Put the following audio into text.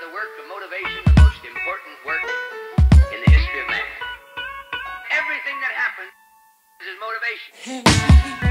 the work of motivation, the most important work in the history of man. Everything that happens is motivation.